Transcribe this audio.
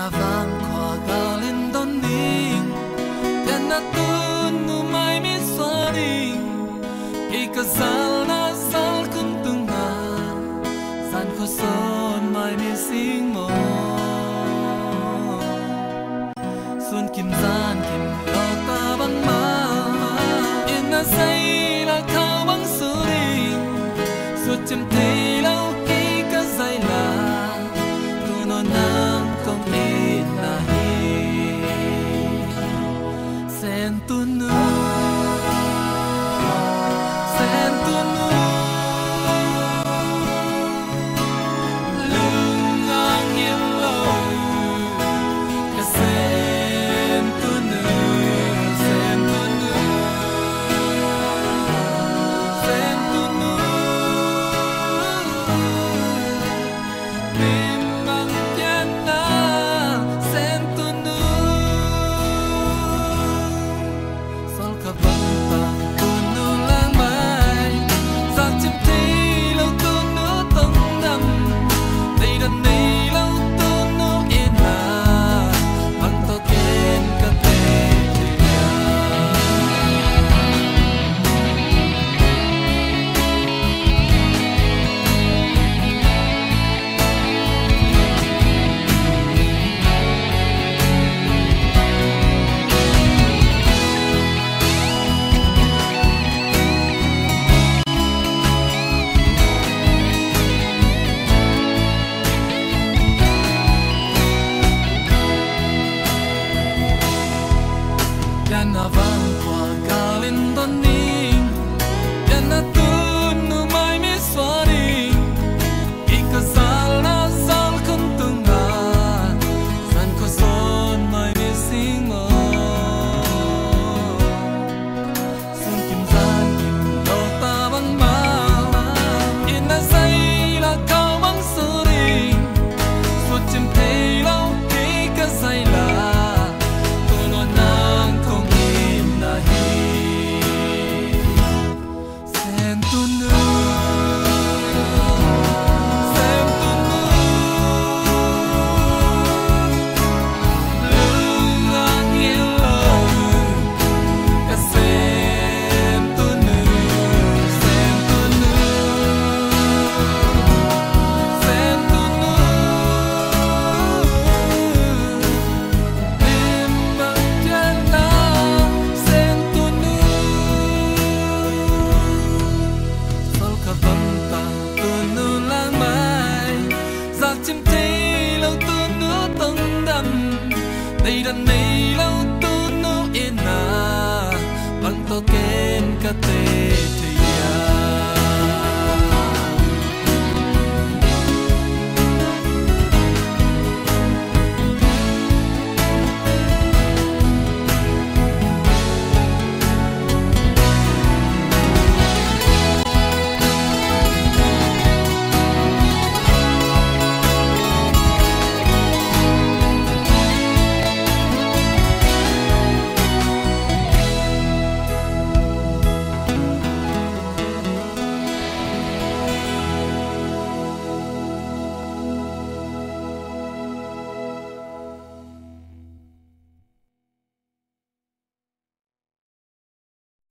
na vang qua galin don ning ten na tun nu mai mi swaning pi ka sal na sal kun tung na san kho son mai mi sing more 你的美